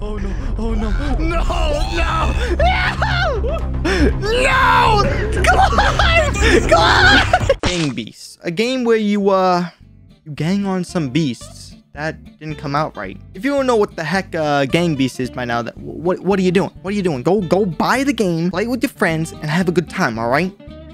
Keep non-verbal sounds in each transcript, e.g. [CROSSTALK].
Oh no! Oh no! No! No! No! No! Come on! Come on! Gang Beasts, a game where you uh you gang on some beasts. That didn't come out right. If you don't know what the heck uh, Gang Beast is by now, that what what are you doing? What are you doing? Go go buy the game, play with your friends, and have a good time. All right.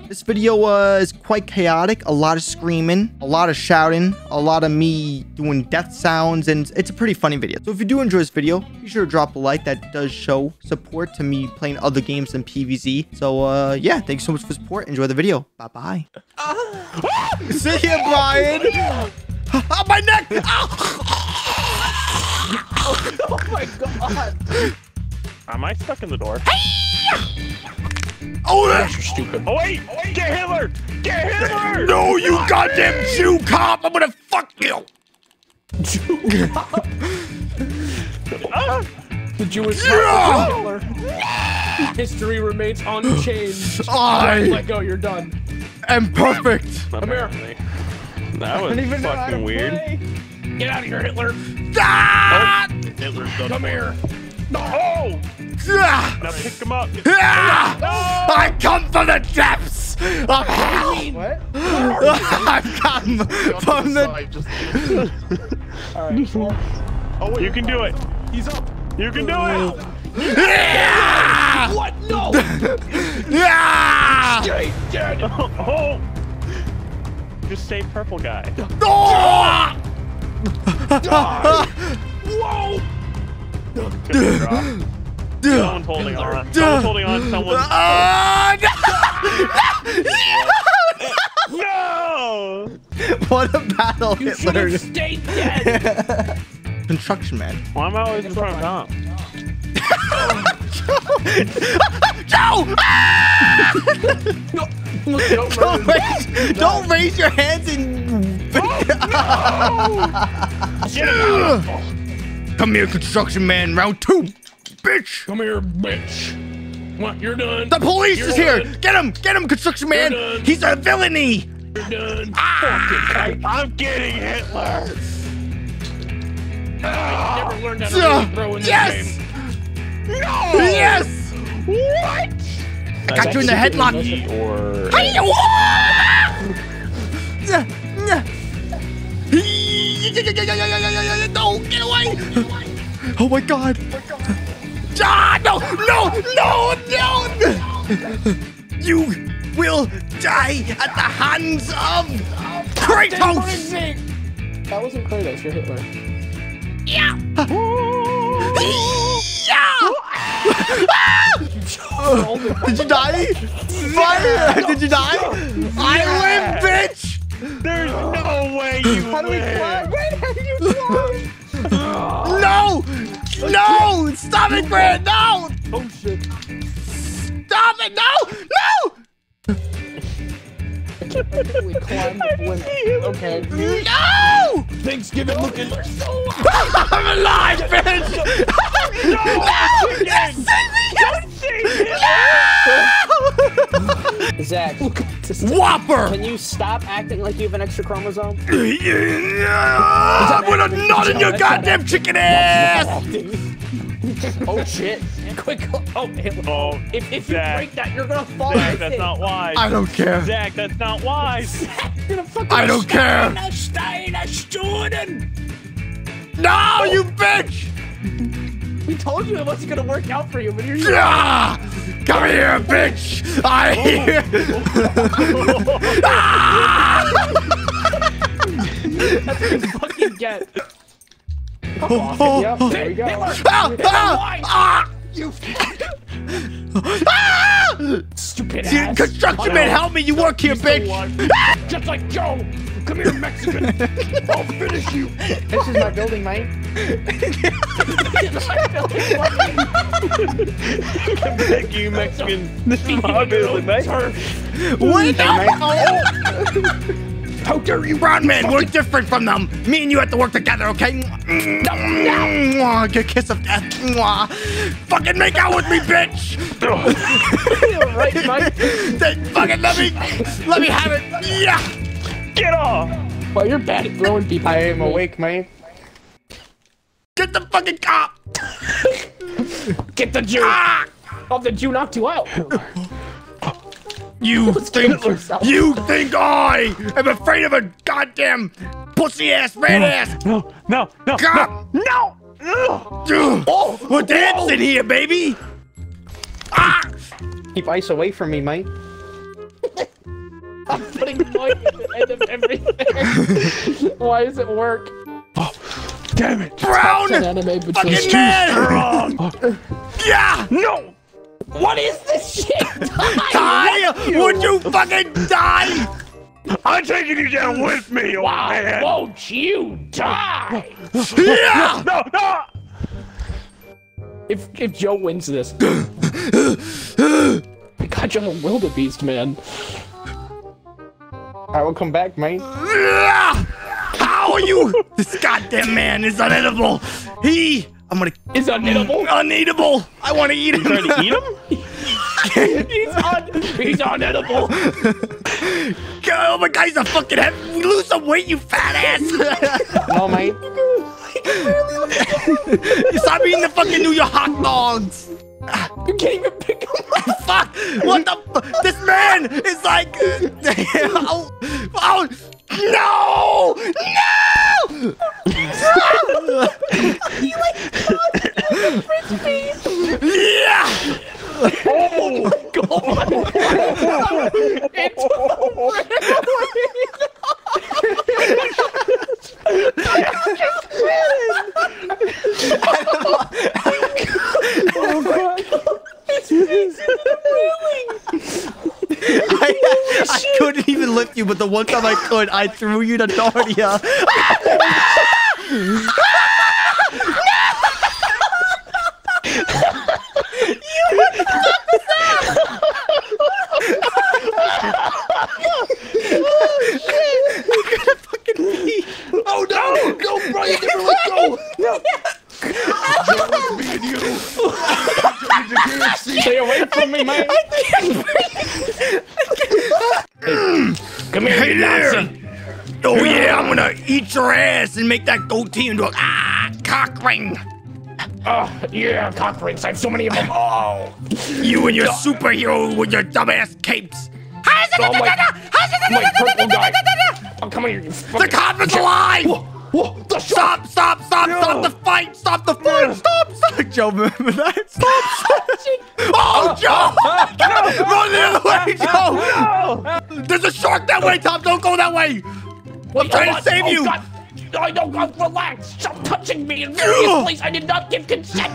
This video was quite chaotic. A lot of screaming, a lot of shouting, a lot of me doing death sounds, and it's a pretty funny video. So if you do enjoy this video, be sure to drop a like. That does show support to me playing other games than PVZ. So uh, yeah, thanks so much for support. Enjoy the video. Bye bye. Uh, See ya, Brian. Ah, my neck. [LAUGHS] Oh my god! Am I stuck in the door? Oh, You're stupid. Oh wait! Get Hitler! Get Hitler! no, you goddamn Jew cop! I'm gonna fuck you. Ah! The Jewish Yeah! Hitler. History remains unchanged. I Let go, you're done. am perfect. Come. Apparently. That was fucking weird. Get out of here, Hitler. Ah! Hitler's done. Come here. Oh! Now pick him up. I come from the depths of hell. What? [LAUGHS] I come from the. Alright, well, Oh wait, you can do it. he's up. You can do it. Yeah! What? No! [LAUGHS] Yeah! Stay dead! [LAUGHS] Oh! Just say purple guy. Oh! Whoa! Someone's holding on. Someone's holding on. Someone's. Ah, No! [LAUGHS] no! [LAUGHS] What a battle, You should Hitler. have stayed dead! [LAUGHS] Construction man. Why am I always in front of Tom? Joe! no, look, don't Don't murder raise, don't raise your hands and. Get him Come here, construction man. Round two, bitch. Come here, bitch. What? You're done. The police You're is here. done. Get him, get him, construction man. He's a villainy. You're done. Ah! Fucking I'm getting Hitler! I never learned how to Uh, really throw in this yes. game. No! Yes. What? I got you in the headlock. Or. No, get away! Oh my god! Ah, no, no, no, no! You will die at the hands of Kratos! That wasn't Kratos, you're Hitler. Yeah! [LAUGHS] Did you die? What? Did you die? I live, bitch! There's no way you How do we win. No! Stop it, Grant! No! Oh shit. Stop it! No! No! We climbed the blimp. Okay. No! Thanksgiving looking. I'm alive, bitch! no! Again. Save me! Don't say Hitler! Zach, Whopper! can you stop acting like you have an extra chromosome? I'm gonna nut in your goddamn chicken ass! [LAUGHS] oh shit. Quick. Oh, Hitler. Oh, If, if you Zach. break that, you're gonna fall. Zach, that's it. not wise. I don't care. Zach, that's not wise. [LAUGHS] You're gonna fucking I don't care. Steiner Jordan. No, you bitch! We told you it wasn't gonna work out for you, but here you are. Ah! Come here, bitch! I hear. [LAUGHS] That's what you fucking get. [LAUGHS] Oh, Yep, oh. there you go. Ah! Ah! Ah! You [LAUGHS] Ah! stupid ass. construction man, help me! You work here, bitch! Just like Joe. Come here, Mexican. I'll finish you. This is my building, mate. [LAUGHS] Thank you, Mexican. This is my building, mate. Wait, no! How dare you? Brown man, we're different from them. Me and you have to work together, okay? Mwah, Get kiss of death. Mwah. Fucking make out with me, bitch! [LAUGHS] right, Mike? Then fucking let me, let me have it. Yeah. Get off! Well, you're bad at throwing people. I am awake, mate. Get the fucking cop. Get the Jew! Oh, the Jew knocked you out! You [LAUGHS] think yourself. you think I am afraid of a goddamn pussy ass red ass? No, no, no, God. no, no. Ugh. Ugh. We're dancing here, baby. Ah! Keep ice away from me, mate. I'm putting mine at the end of everything. [LAUGHS] Why does it work? Oh, Damn it. Brown An anime between fucking man. Wrong. Oh. Yeah. No. What is this shit? [LAUGHS] Die! Would you fucking die? I'm taking you down with me, old Wow, man. won't you die? Yeah! No, no. If if Joe wins this, God, you're a wildebeest, man. I will come back, mate. [LAUGHS] How are you? This goddamn man is unedible. He. I'm gonna. Is unedible? Mm, Uneatable. I want to eat him. You Trying to eat him? he's un he's unhittable. Oh my god, he's a fucking heavy. Lose some weight, you fat ass. [LAUGHS] No, mate. you [LAUGHS] Stop eating the fucking New York hot dogs. You can't even pick him up. Fuck! What the? Fu- this man is like. [LAUGHS] oh, oh, no! No! [LAUGHS] yeah! [LAUGHS] Oh I, I couldn't even lift you, but the one time I could, I threw you to Narnia. [LAUGHS] Oh no! Go, Brian! Never let go! No! Me and you. Turn into KFC. Stay away from me, man. Come here, Hey you! Nazi. Oh yeah, I'm gonna eat your ass and make that goatee into a ah cock ring. Oh, yeah, cock rings. I have so many of them. Oh, You and your superhero with your dumbass capes. oh my, my purple guy. Oh, come here, you The fucking... cop is alive! Whoa, the Stop! shot! Stop! Stop! Stop the fight! Stop the fight! Stop! Stop! [LAUGHS] Joe, remember that? [LAUGHS] Stop! stop. Oh, oh, Joe! [LAUGHS] Run the other way, Joe! There's a shark that way, Tom. Don't go that way. I'm trying to save oh, you. God. I don't God, relax. Stop touching me in various places. I did not give consent.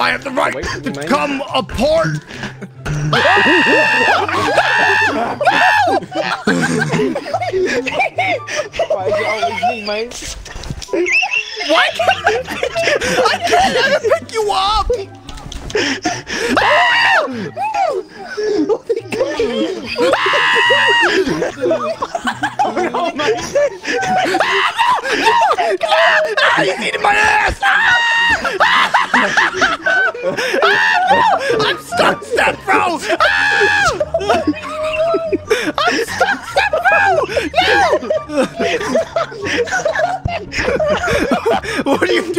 I have the right to come apart. Why is it always me, mate? Why can't I pick you? I can't ever pick you up. Ah, he's eating my ass! Ah! I'm stuck, step bro! Ah! I'm stuck, step bro! No! what are you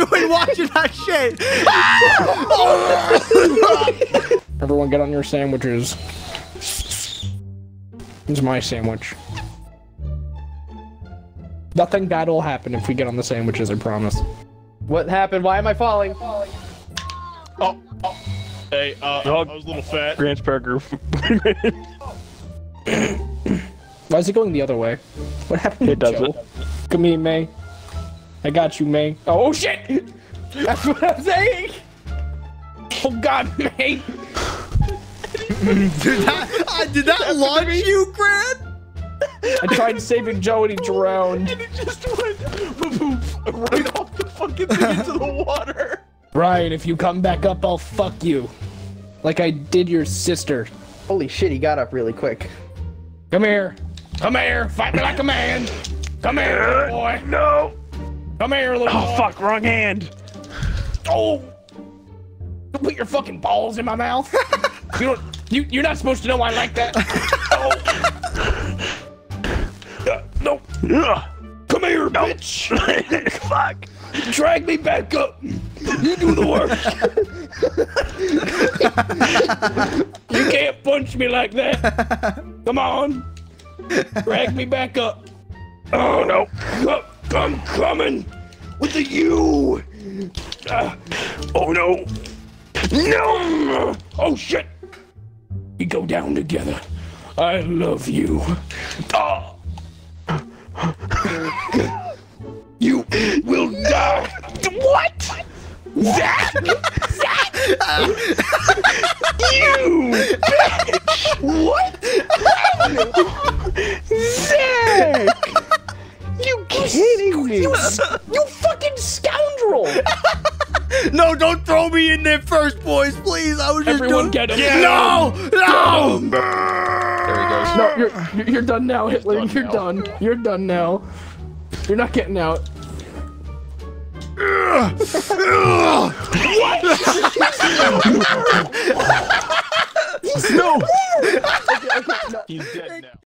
doing watching that shit? Everyone get on your sandwiches. This is my sandwich. Nothing bad will happen if we get on the sandwiches, I promise. What happened? Why am I falling? Oh, oh. Hey, uh, I was a little fat. Grant's Parker. [LAUGHS] Why is it going the other way? What happened It to doesn't. Joe? Come here, May. I got you, May. Oh, shit! That's what I'm saying! Oh god, May! Did that, uh, did that launch you, Grant? I tried saving Joe and he drowned. [LAUGHS] And it just went poof, right off the fucking thing into the [LAUGHS] water. Ryan, if you come back up, I'll fuck you. Like I did your sister. Holy shit, he got up really quick. Come here. Come here. Fight me like a man. Come here, boy. No. Come here, little Oh boy. fuck, wrong hand. Oh! Don't put your fucking balls in my mouth. [LAUGHS] you don't. You you're not supposed to know I like that. Uh, no. Ugh. Come here, bitch. [LAUGHS] fuck. Drag me back up. You do the work. you can't punch me like that. Come on. Drag me back up. Oh no. I'm coming with the U. Uh, oh no. No. Oh shit. We go down together. I love you. Oh. You will die. What? That? That? you! What? Zach! You kidding me? No, don't throw me in there first, boys, please. I was just Everyone doing... get him. No! No! There he goes. No, you're you're- you're done now, Hitler. done You're now. done. You're done now. You're not getting out. What? [LAUGHS] [LAUGHS] No! He's dead now.